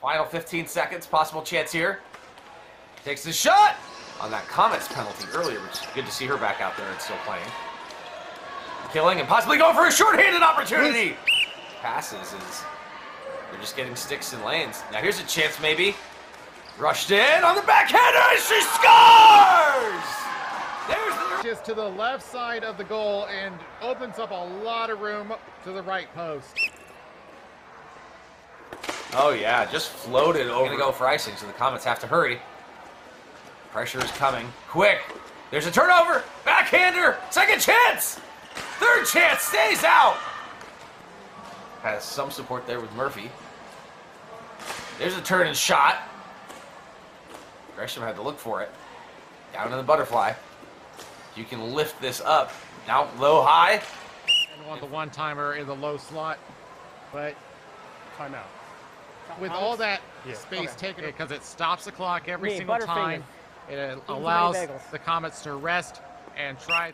Final 15 seconds, possible chance here. Takes the shot on that Comets penalty earlier, which is good to see her back out there and still playing. Killing and possibly going for a short-handed opportunity. Passes is they're just getting sticks in lanes. Now here's a chance maybe. Rushed in on the backhander and she scores! There's the Just to the left side of the goal and opens up a lot of room to the right post. Oh yeah, just floated over. Gonna go for icing, so the Comets have to hurry. Pressure is coming. Quick! There's a turnover! Backhander! Second chance! Third chance! Stays out! Has some support there with Murphy. There's a turn and shot. Gresham had to look for it. Down in the butterfly. You can lift this up. Now low high. And want the one timer in the low slot. But Timeout. With all that Yeah. space Okay. taken because it stops the clock every Me, single Butterfingers. time. It allows the Comets to rest and try